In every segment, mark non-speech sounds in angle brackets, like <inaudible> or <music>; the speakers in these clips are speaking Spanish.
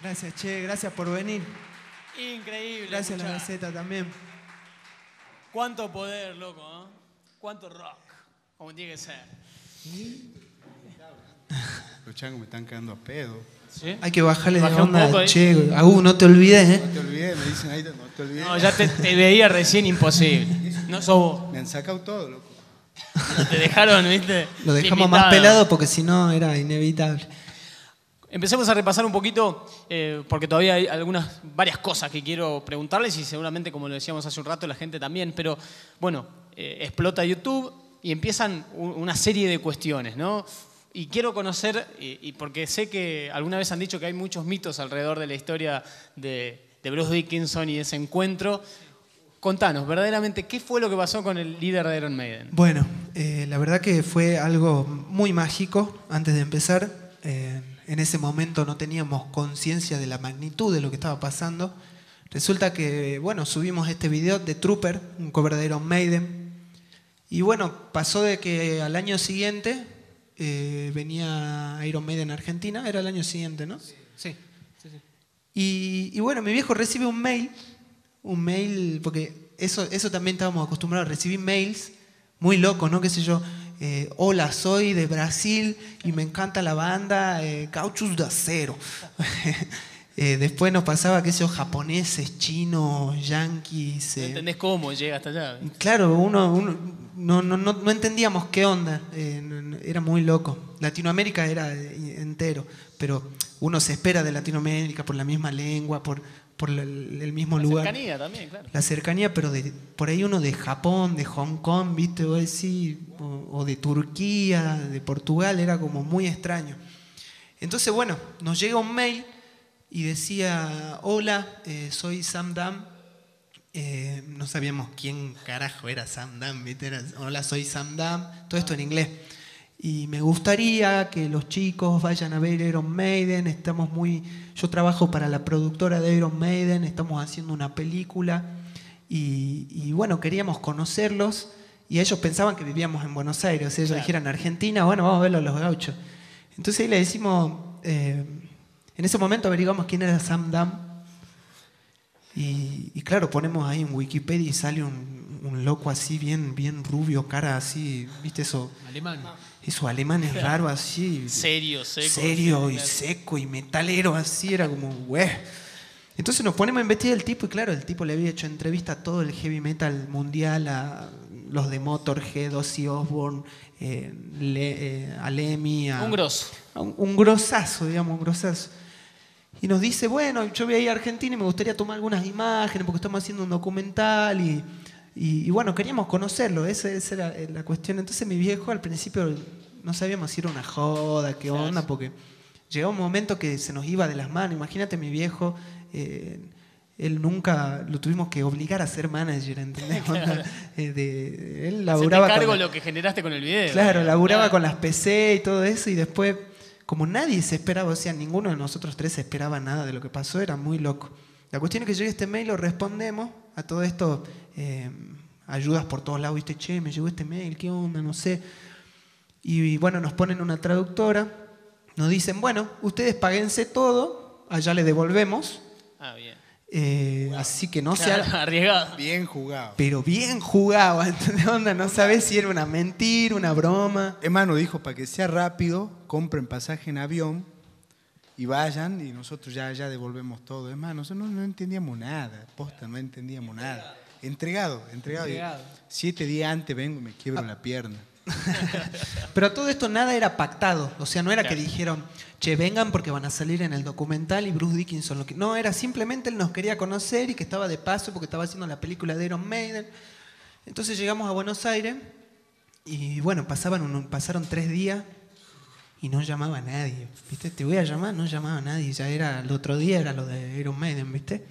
Gracias, Che, gracias por venir. Increíble. Gracias a la. Gaceta también. Cuánto poder, loco, ¿eh? Cuánto rock, como tiene que ser. Los changos me están quedando a pedo. ¿Sí? Hay que bajarle un onda, poco, ¿eh? Che, Agu, no te olvides, No ¿eh? te olvides, me dicen ahí, no te olvides. No, ya te, te veía recién imposible. No sos vos. Me han sacado todo, loco. Te dejaron, ¿viste? Lo dejamos más pelado porque si no era inevitable. Empecemos a repasar un poquito, eh, porque todavía hay algunas, varias cosas que quiero preguntarles y seguramente, como lo decíamos hace un rato, la gente también, pero bueno, eh, explota YouTube y empiezan una serie de cuestiones, ¿no? Y quiero conocer, y, porque sé que alguna vez han dicho que hay muchos mitos alrededor de la historia de, de Bruce Dickinson y ese encuentro. Contanos, verdaderamente, ¿qué fue lo que pasó con el líder de Iron Maiden? Bueno, eh, la verdad que fue algo muy mágico antes de empezar. En ese momento no teníamos conciencia de la magnitud de lo que estaba pasando. Resulta que, bueno, subimos este video de Trooper, un cover de Iron Maiden. Y bueno, pasó de que al año siguiente eh, venía Iron Maiden a Argentina. Era el año siguiente, ¿no? Sí. Y, y bueno, mi viejo recibe un mail, un mail, porque eso, eso también estábamos acostumbrados a recibir mails muy locos, ¿no? ¿Qué sé yo? Eh, hola, soy de Brasil y me encanta la banda eh, Cauchus de Acero. <laughs> Eh, después nos pasaba, sé yo, japoneses, chinos, yanquis. ¿No eh, entendés cómo llega hasta allá? Claro, uno, uno- no, no, no, no entendíamos qué onda, era muy loco. Latinoamérica era entero, pero uno se espera de Latinoamérica por la misma lengua, por, por el, el mismo La lugar. cercanía también, claro. La cercanía, pero de, por ahí uno de Japón, de Hong Kong, ¿viste? O, así, o, o de Turquía, de Portugal, era como muy extraño. Entonces, bueno, nos llega un mail y decía, hola, eh, soy Sam Dam. Eh, no sabíamos quién carajo era Sam Dam, ¿viste? Era, hola, soy Sam Dam, todo esto en inglés. Y me gustaría que los chicos vayan a ver Iron Maiden, estamos muy... Yo trabajo para la productora de Iron Maiden, estamos haciendo una película. Y, y bueno, queríamos conocerlos. Y ellos pensaban que vivíamos en Buenos Aires, ellos Claro. dijeron Argentina, bueno, vamos a verlo a los gauchos. Entonces ahí le decimos, eh, en ese momento averiguamos quién era Sam Dam. Y, y claro, ponemos ahí en Wikipedia y sale un, un loco así, bien, bien rubio, cara así, ¿viste eso? Alemán. Esos alemanes raros así. Serio, seco. Serio y seco y metalero así, era como, güey. Entonces nos ponemos a investigar el tipo y claro, el tipo le había hecho entrevista a todo el heavy metal mundial, a los de Motorhead, Ozzy Osbourne, eh, Le- eh, a Lemmy, a- Un grosso. a un, un grosazo, digamos, un grosazo. Y nos dice, bueno, yo voy a ir a Argentina y me gustaría tomar algunas imágenes porque estamos haciendo un documental y, y- y bueno, queríamos conocerlo, esa, esa era eh, la cuestión. Entonces mi viejo al principio no sabíamos si era una joda, qué Claro. onda, porque llegó un momento que se nos iba de las manos. Imagínate mi viejo, eh, él nunca lo tuvimos que obligar a ser manager, ¿entendés? <laughs> Onda, <laughs> eh, de- él Se te laburaba con cargo la- lo que generaste con el video. Claro, laburaba Claro. con las PC y todo eso y después, como nadie se esperaba, o sea, ninguno de nosotros tres se esperaba nada de lo que pasó, era muy loco. La cuestión es que llega este mail, lo respondemos a todo esto, eh, ayudas por todos lados, viste, che, me llegó este mail, ¿qué onda? No sé. Y, bueno, nos ponen una traductora, nos dicen, bueno, ustedes paguense todo, allá le devolvemos, Ah, bien. eh, así que no se Claro, <laughs> arriesgado. Bien jugado. Pero bien jugado, <laughs> ¿entendés? Onda, no sabes si era una mentira, una broma. Hermano dijo, para que sea rápido, compren pasaje en avión y vayan y nosotros ya, ya devolvemos todo. Hermano, nosotros no, no entendíamos nada, posta, no entendíamos nada. Entregado, entregado. Entregado. siete días antes vengo y me quiebro la pierna. <laughs> Pero todo esto nada era pactado. O sea, no era Claro. que dijeron, che, vengan porque van a salir en el documental y Bruce Dickinson lo que. No, era simplemente él nos quería conocer y que estaba de paso porque estaba haciendo la película de Iron Maiden. Entonces llegamos a Buenos Aires y bueno, pasaban un- pasaron tres días y no llamaba a nadie. ¿Viste? Te voy a llamar, no llamaba a nadie. Ya era el otro día, era lo de Iron Maiden, ¿viste?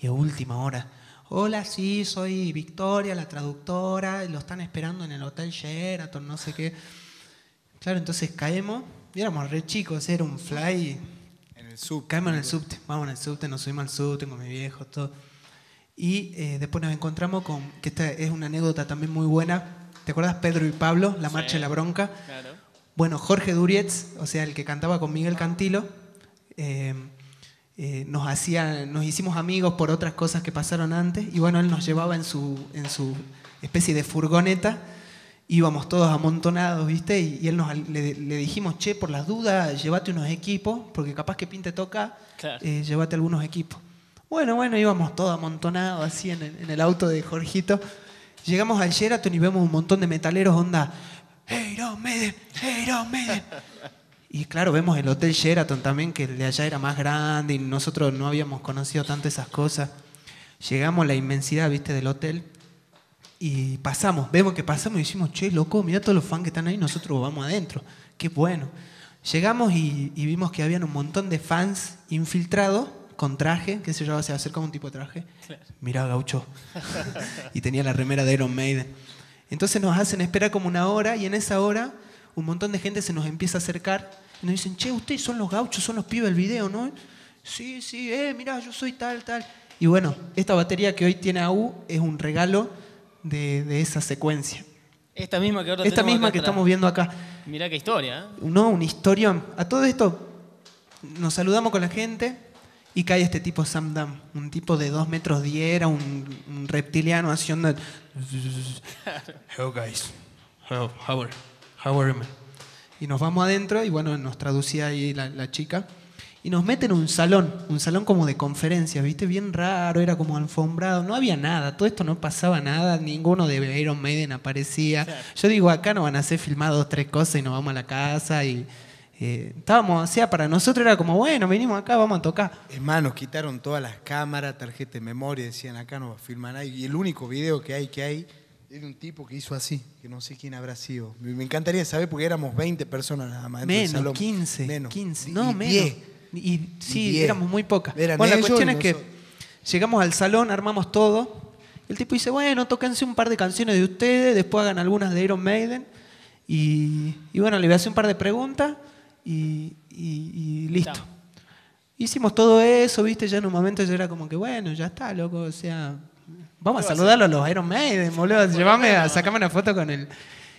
Y a última hora. Hola, sí, soy Victoria, la traductora, y lo están esperando en el Hotel Sheraton, no sé qué. Claro, entonces caemos, y éramos re chicos, era un fly. En el sub. Caemos en el subte, vamos en el subte, nos subimos al subte con mi viejo, todo. Y eh, después nos encontramos con, que esta es una anécdota también muy buena. ¿Te acuerdas Pedro y Pablo, La Marcha Sí. de la Bronca? Claro. Bueno, Jorge Durietz, o sea, el que cantaba con Miguel Cantilo, eh, eh, nos, hacía, nos hicimos amigos por otras cosas que pasaron antes y bueno, él nos llevaba en su, en su especie de furgoneta, íbamos todos amontonados, ¿viste? Y, y él nos, le, le dijimos, che, por las dudas, llévate unos equipos, porque capaz que pinte toca, Claro. eh, llévate algunos equipos. Bueno, bueno, íbamos todos amontonados así en el, en el auto de Jorgito. Llegamos al Sheraton y vemos un montón de metaleros, onda, ¡Hey, Iron Maiden! ¡Hey, Iron Maiden! Y claro, vemos el Hotel Sheraton también, que el de allá era más grande y nosotros no habíamos conocido tanto esas cosas. Llegamos a la inmensidad, viste, del hotel y pasamos, vemos que pasamos y decimos, che, loco, mira todos los fans que están ahí, nosotros vamos adentro. Qué bueno. Llegamos y, y vimos que habían un montón de fans infiltrados con traje, qué sé yo, se acercaba un tipo de traje. Mira, gaucho. <laughs> y tenía la remera de Iron Maiden. Entonces nos hacen esperar como una hora y en esa hora un montón de gente se nos empieza a acercar y nos dicen, che, ustedes son los gauchos, son los pibes del video, ¿no? Sí, sí, eh, mira, yo soy tal, tal. Y bueno, esta batería que hoy tiene AU es un regalo de, de esa secuencia. Esta misma que ahora Esta misma acá que atrás. estamos viendo acá. Mirá qué historia, ¿eh? No, una historia. A todo esto nos saludamos con la gente y cae este tipo Sam Dam, un tipo de 2 metros 10, era un, un reptiliano haciendo... <laughs> Hello guys, how, how are, how are you, man?" Y nos vamos adentro y bueno, nos traducía ahí la, la chica. Y nos meten en un salón, un salón como de conferencias, ¿viste? Bien raro, era como alfombrado, no había nada, todo esto no pasaba nada, ninguno de Iron Maiden aparecía. Yo digo, acá nos van a hacer filmar dos, tres cosas y nos vamos a la casa y eh, estábamos, o sea, para nosotros era como, bueno, venimos acá, vamos a tocar. Es más, nos quitaron todas las cámaras, tarjeta de memoria, decían acá no va a filmar nadie. Y el único video que hay que hay es de un tipo que hizo así, que no sé quién habrá sido. Me encantaría saber porque éramos 20 personas nada más. Menos, salón. 15, Menos. 15, Y- no, y menos. 10. Y, sí, diez. éramos muy pocas. Eran bueno, la cuestión es que llegamos al salón, armamos todo. El tipo dice, bueno, tóquense un par de canciones de ustedes, después hagan algunas de Iron Maiden. Y, y bueno, le voy a hacer un par de preguntas y, y- y listo. Chao. Hicimos todo eso, viste, ya en un momento ya era como que, bueno, ya está, loco, o sea, vamos a ¿Qué va a saludarlo a los Iron Maiden, boludo, llévame a sacarme una foto con él.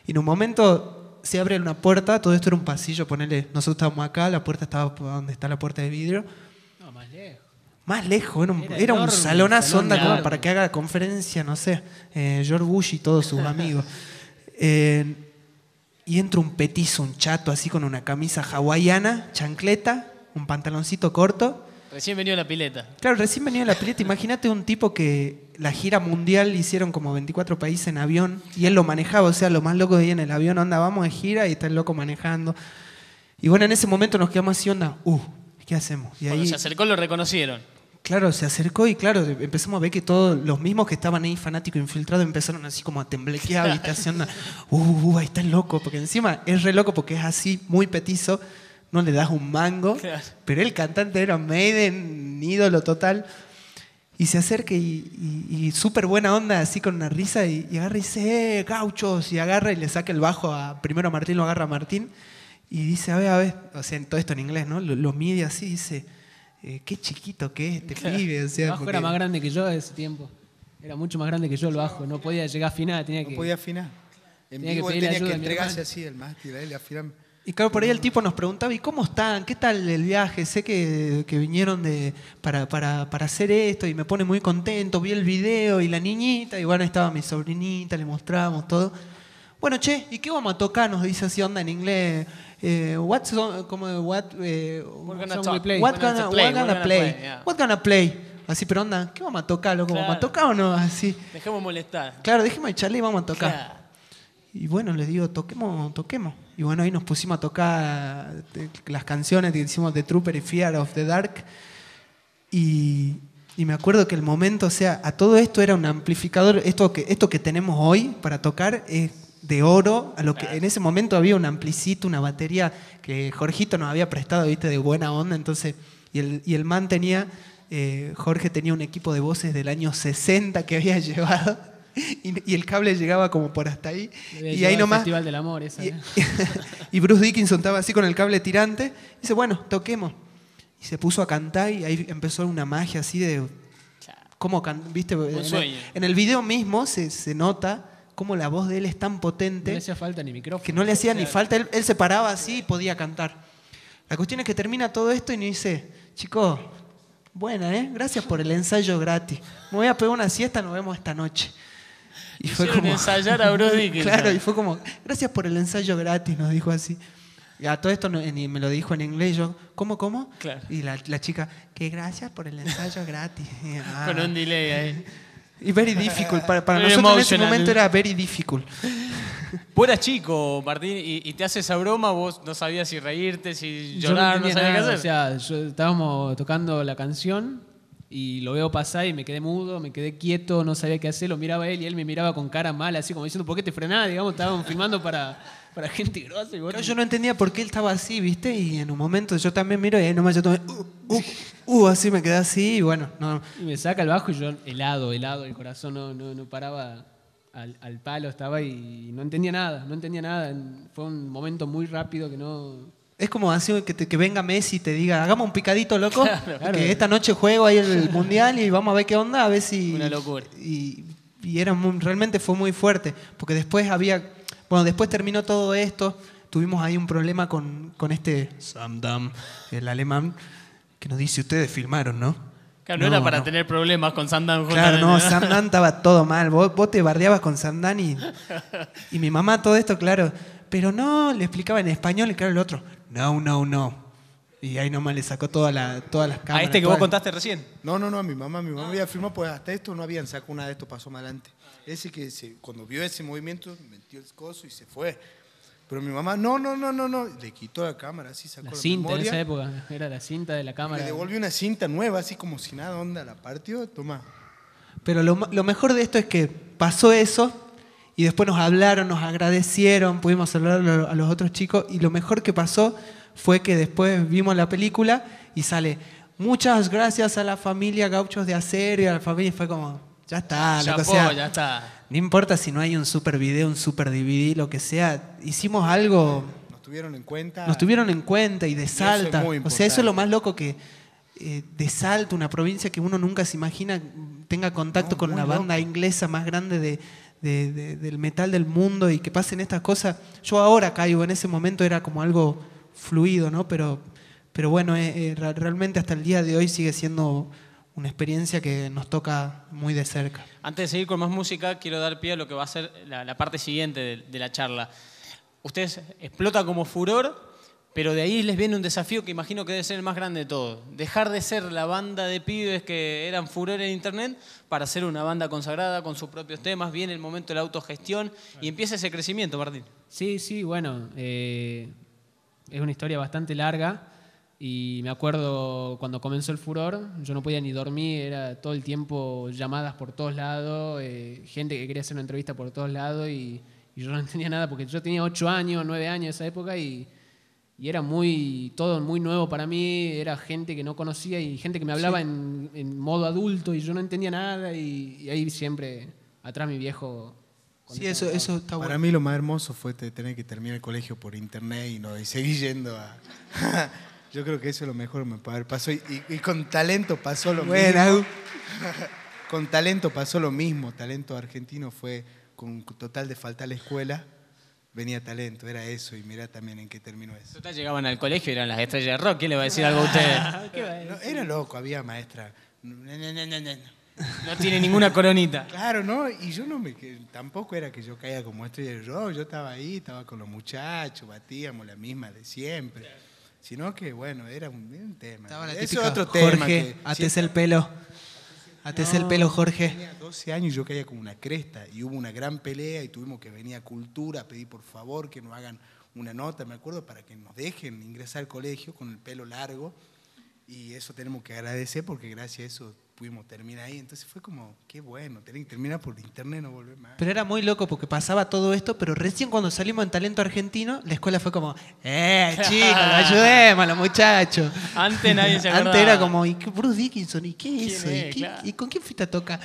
Y en un momento se abre una puerta, todo esto era un pasillo, ponele, nosotros estábamos acá, la puerta estaba donde está la puerta de vidrio. No, más lejos. Más lejos, era un, Era era un enorme, salonazo salón onda como para que haga conferencia, no sé, eh, George Bush y todos sus <laughs> amigos. Eh, y entra un petizo, un chato así con una camisa hawaiana, chancleta, un pantaloncito corto. Recién venido la pileta. Claro, recién venía la pileta. Imagínate un tipo que la gira mundial hicieron como 24 países en avión y él lo manejaba. O sea, lo más loco de ahí en el avión, onda, vamos de gira y está el loco manejando. Y bueno, en ese momento nos quedamos así, onda, uh, ¿qué hacemos? Y Cuando ahí, se acercó lo reconocieron. Claro, se acercó y claro, empezamos a ver que todos los mismos que estaban ahí fanáticos infiltrados empezaron así como a temblequear, ¿viste? <laughs> Así, onda, uh, uh, ahí está el loco. Porque encima es re loco porque es así, muy petizo, no le das un mango. Claro. Pero el cantante era Maiden, ídolo total. Y se acerca y, y- y súper buena onda, así con una risa, y, y agarra y dice, eh, gauchos, y agarra y le saca el bajo a, primero a Martín, lo agarra a Martín, y dice, a ver, a ver, o sea, en todo esto en inglés, ¿no? Lo, lo mide así, dice, eh, qué chiquito que es este pibe, o El sea, bajo porque- era más grande que yo de ese tiempo. Era mucho más grande que yo el bajo. No podía llegar a afinar, tenía que... No podía afinar. En Tenía que vivo él pedirle tenía que entregarse así el mástil, él y afinar. Y claro, por ahí el tipo nos preguntaba, ¿y cómo están? ¿Qué tal el viaje? Sé que, que vinieron de, para, para, para hacer esto y me pone muy contento. Vi el video y la niñita, y bueno, estaba mi sobrinita, le mostramos todo. Bueno, che, ¿y qué vamos a tocar? Nos dice así onda en inglés. Eh, what song- como, what, eh, We're gonna song talk. we play. what gonna play, what gonna gonna play? play, yeah. What gonna play? Así, pero onda, ¿qué vamos a tocar, loco? ¿Vamos a tocar o no? Así. Dejemos molestar. Claro, déjeme echarle y vamos a tocar. Claro. Y bueno, les digo, toquemos, toquemos. Y bueno, ahí nos pusimos a tocar eh, las canciones que hicimos de Trooper y Fear of the Dark. Y, y me acuerdo que el momento, o sea, a todo esto era un amplificador. Esto que, esto que tenemos hoy para tocar es de oro. A lo que en ese momento había un amplicito, una batería que Jorgito nos había prestado, viste, de buena onda. Entonces, y el, y el man tenía, eh, Jorge tenía un equipo de voces del año 60 que había <laughs> llevado. Y, y el cable llegaba como por hasta ahí. Y ahí nomás. Festival del Amor, esa, Y, <laughs> y Bruce Dickinson estaba así con el cable tirante. Y dice, bueno, toquemos. Y se puso a cantar y ahí empezó una magia así de. ¿Cómo can- ¿Viste? En el- sueño. En el video mismo se, se nota cómo la voz de él es tan No potente le hacía falta ni micrófono. que no le hacía ni falta. Él, él se paraba así y podía cantar. La cuestión es que termina todo esto y nos dice, chicos, Buena, ¿eh? Gracias por el ensayo gratis. Me voy a pegar una siesta, nos vemos esta noche. Y fue como ensayar a Dickinson. <laughs> claro, y fue como, gracias por el ensayo gratis, nos dijo así. Y a todo esto no- me lo dijo en inglés, yo, ¿cómo, cómo? Claro. Y la, la chica, que gracias por el ensayo gratis. <laughs> Ah. Con un delay ahí. Y very difficult, para, para nosotros en ese emotional. momento era very difficult. Vos eras chico, Martín, y, y te hace esa broma, vos no sabías si reírte, si Yo llorar, no, entendía sabías nada, qué hacer. O sea, yo- estábamos tocando la canción y lo veo pasar y me quedé mudo, me quedé quieto, no sabía qué hacer, lo miraba él y él me miraba con cara mala, así como diciendo, ¿por qué te frenás? Digamos, estábamos filmando para, para gente grosa. Y bueno, Pero yo no entendía por qué él estaba así, ¿viste? Y en un momento yo también miro y ahí nomás yo tomé, uh, uh, uh, así me quedé así y bueno, no. Y me saca el bajo y yo helado, helado, el corazón no, no, no paraba al, al palo, estaba y no entendía nada, no entendía nada. Fue un momento muy rápido que no... Es como así que, te- que venga Messi y te diga, hagamos un picadito, loco, claro. que esta noche juego ahí el <laughs> mundial y vamos a ver qué onda, a ver si... Una locura. Y, y era muy- realmente fue muy fuerte, porque después había, bueno, después terminó todo esto, tuvimos ahí un problema con, con este Sam Dam, el alemán, que nos dice, ustedes filmaron, ¿no? Claro, no, era para no. tener problemas con Sandan Claro, no, Sam Dan estaba todo mal. Vos, vos te bardeabas con Sam Dan y, y mi mamá todo esto, claro. Pero no, le explicaba en español y claro el otro, no, no, no. Y ahí nomás le sacó toda la, todas las A cámaras. este que vos contaste recién. No, no, no, a mi mamá, mi mamá había firmado, pues hasta esto no habían sacado una de esto, pasó más adelante. Ese que se- cuando vio ese movimiento, metió el coso y se fue. Pero mi mamá, no, no, no, no, no, le quitó la cámara, así sacó La la, cinta en memoria, esa época, era la cinta de la cámara. le devolvió una cinta nueva, así como si nada, onda, la partió, toma. Pero lo, lo mejor de esto es que pasó eso y después nos hablaron, nos agradecieron, pudimos hablar a los otros chicos y lo mejor que pasó fue que después vimos la película y sale muchas gracias a la familia Gauchos de Acero y a la familia y fue como, ya está, Ya, loco, sea, ya está. no importa si no hay un super video, un super DVD, lo que sea, hicimos algo, Nos tuvieron en cuenta. nos tuvieron en cuenta y de Salta. o sea, eso es lo más loco que eh, de Salta, una provincia que uno nunca se imagina tenga contacto No, con la banda inglesa más grande de, de- de- del metal del mundo y que pasen estas cosas. Yo ahora caigo, en ese momento era como algo fluido, ¿no? Pero, pero bueno, eh, eh, realmente hasta el día de hoy sigue siendo una experiencia que nos toca muy de cerca. Antes de seguir con más música, quiero dar pie a lo que va a ser la, la parte siguiente de, de la charla. Ustedes explota como furor, pero de ahí les viene un desafío que imagino que debe ser el más grande de todos. Dejar de ser la banda de pibes que eran furor en internet para ser una banda consagrada con sus propios temas. Viene el momento de la autogestión y empieza ese crecimiento, Martín. Sí, sí, bueno, eh, es una historia bastante larga y me acuerdo cuando comenzó el furor, yo no podía ni dormir, era todo el tiempo llamadas por todos lados, eh, gente que quería hacer una entrevista por todos lados y, y yo <laughs> no entendía nada porque yo tenía ocho años, nueve años en esa época y, y era muy, todo muy nuevo para mí, era gente que no conocía y gente que me hablaba en, en modo adulto y yo no entendía nada y, y ahí siempre atrás mi viejo... Sí, eso, eso está Para bueno. mí lo más hermoso fue te- tener que terminar el colegio por internet y, no, y seguir yendo a... <laughs> Yo creo que eso es lo mejor que me puede haber pasado. Y, y- y con talento pasó lo Buena, mismo. <laughs> Con talento pasó lo mismo. Talento argentino fue con total de falta a la escuela. Venía talento, era eso. Y mira también en qué terminó eso. Total, llegaban al colegio y eran las estrellas de rock. ¿Quién le va a decir algo a ustedes? <laughs> No, era loco, había maestra. No, no, no, no, no. No tiene ninguna coronita. <laughs> Claro, ¿no? Y yo no me. Tampoco era que yo caía como estrella de rock. Yo estaba ahí, estaba con los muchachos, batíamos la misma de siempre. Sino que, bueno, era un, un tema. Estaba la Ese típica, otro tema. Jorge, que atese el pelo. Atese el pelo, Jorge. Tenía 12 años y yo caía como una cresta. Y hubo una gran pelea y tuvimos que venir a Cultura a pedir por favor que nos hagan una nota, me acuerdo, para que nos dejen ingresar al colegio con el pelo largo. Y eso tenemos que agradecer porque gracias a eso pudimos terminar ahí. Entonces fue como, qué bueno, tener que terminar por internet no volver más. Pero era muy loco porque pasaba todo esto, pero recién cuando salimos en Talento Argentino, la escuela fue como, eh, <laughs> chicos, lo ayudemos a los muchachos. Antes nadie se acordaba. <laughs> Antes era como, ¿y qué Bruce Dickinson? ¿Y qué es ¿Quién eso? es? ¿Y, qué- Claro. y con quién fuiste a tocar?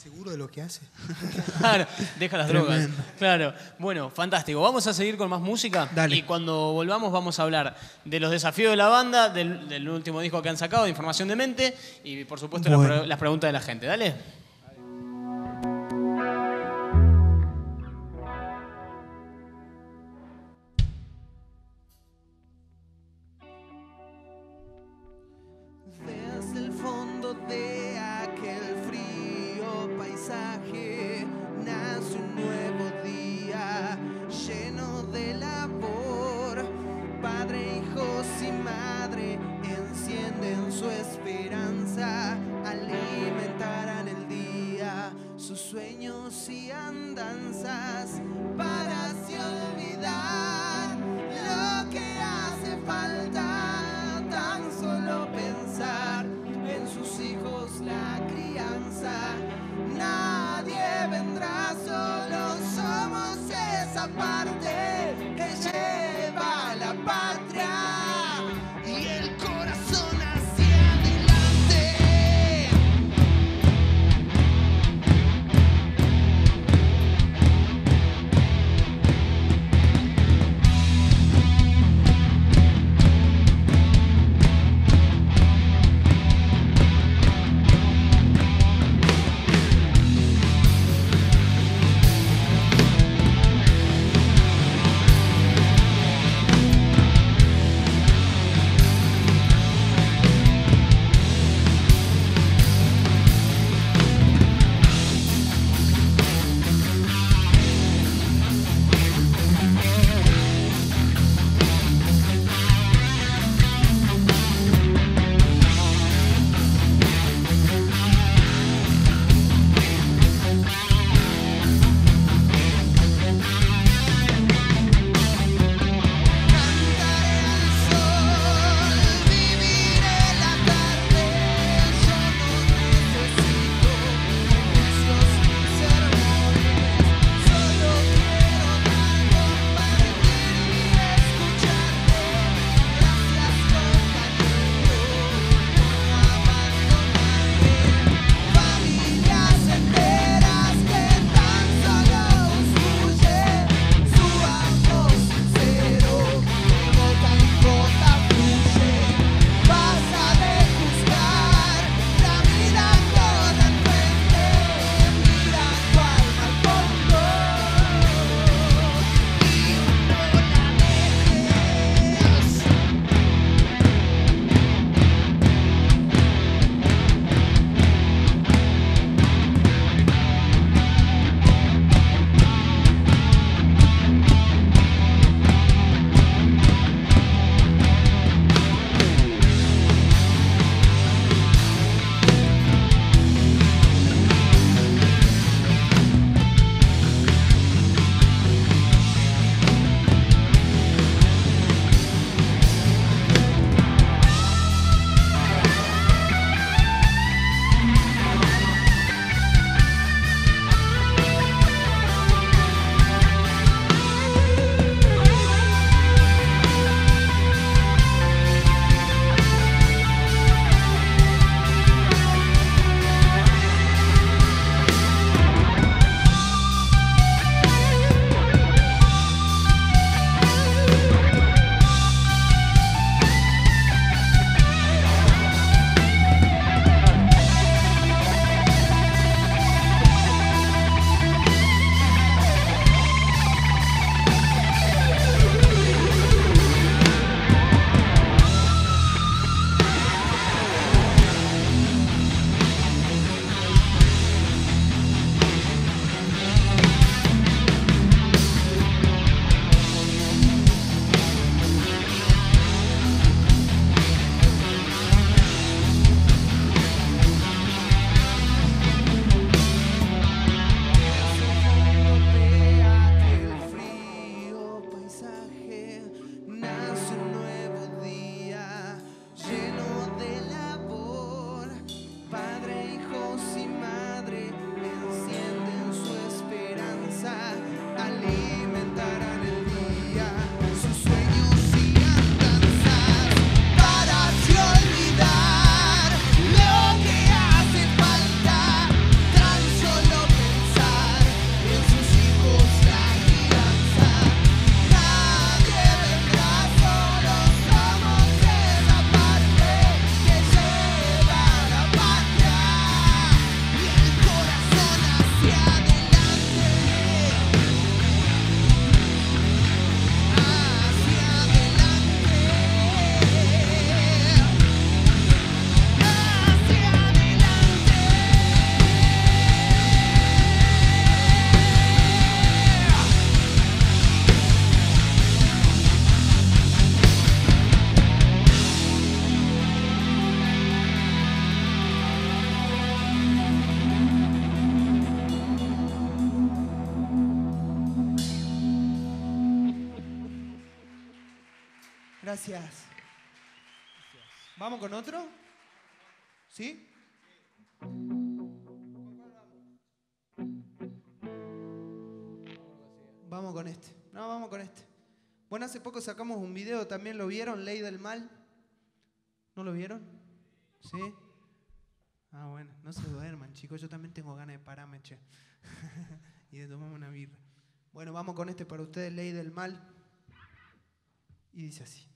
¿Estás seguro de lo que hace? <laughs> Claro, deja las drogas. Claro. Bueno, fantástico. Vamos a seguir con más música. Dale. Y cuando volvamos vamos a hablar de los desafíos de la banda, del, del último disco que han sacado, de Información de Mente, y por supuesto las pre- las preguntas de la gente. Dale. sus sueños y andanzas para Gracias. ¿Vamos con otro? ¿Sí? Vamos con este. No, vamos con este. Bueno, hace poco sacamos un video, también lo vieron, Ley del Mal. ¿No lo vieron? ¿Sí? Ah, bueno, no se duerman, chicos. Yo también tengo ganas de pararme, che. <laughs> y de tomarme una birra. Bueno, vamos con este para ustedes, Ley del Mal. Y dice así.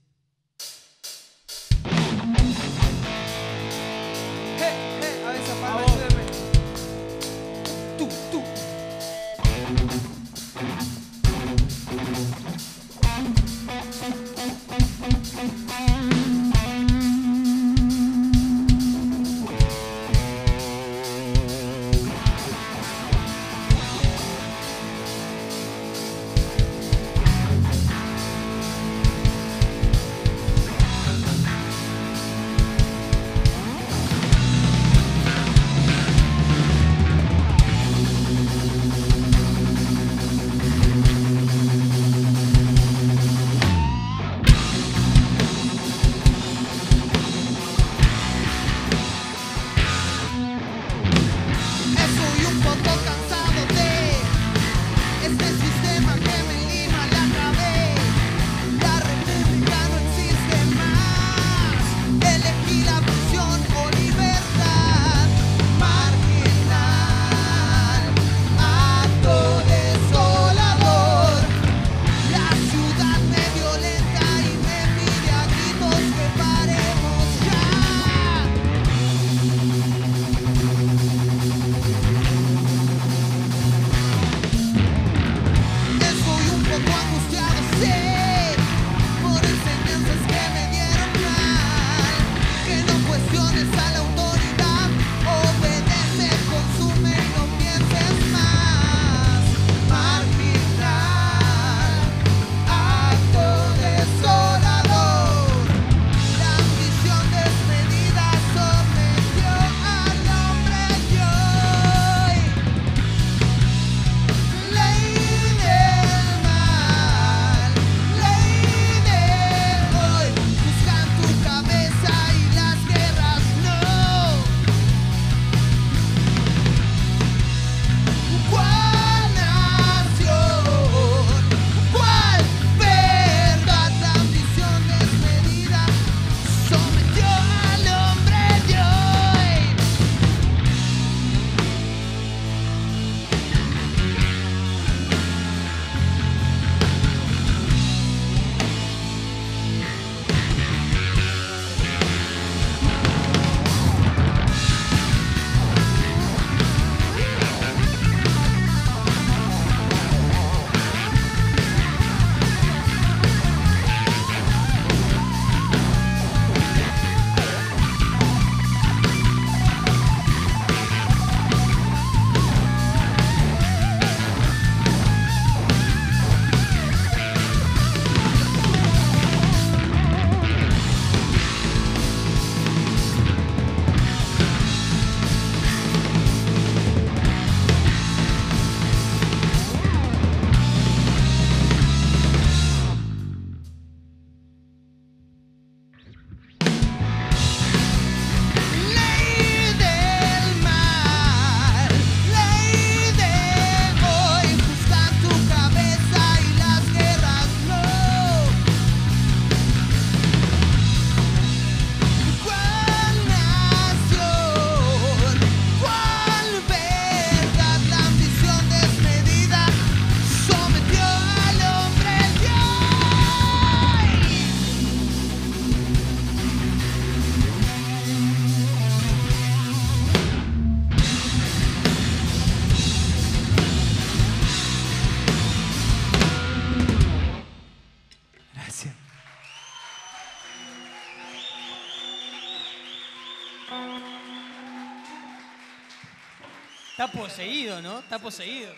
Está poseído, ¿no? Está poseído.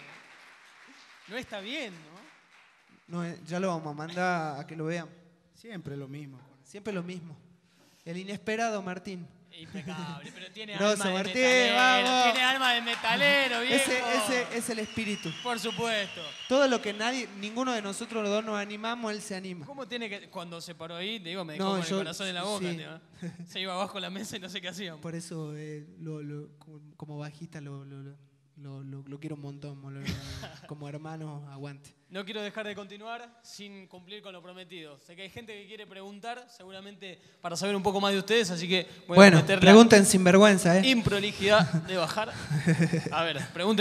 No está bien, ¿no? No, eh, ya lo vamos a mandar a que lo vean. Siempre lo mismo. Siempre lo mismo. El inesperado, Martín. Impecable, pero tiene Grosso, alma de Martín, metalero. vamos. Tiene alma de metalero, viejo. Ese, ese es el espíritu. Por supuesto. Todo lo que nadie, ninguno de nosotros los dos nos animamos, él se anima. ¿Cómo tiene que.? Cuando se paró ahí, te digo, me dejó No, con el yo- corazón en la boca. sí. tío. Se iba abajo la mesa y no sé qué hacíamos. Por eso, eh, lo- lo- como, como bajista, lo, lo- lo- lo- lo- lo quiero un montón. <laughs> como hermano, aguante. No quiero dejar de continuar sin cumplir con lo prometido. Sé que hay gente que quiere preguntar, seguramente para saber un poco más de ustedes, así que voy a Bueno, la pregunten sin vergüenza, ¿eh? improlijidad de bajar. A ver, pregunten.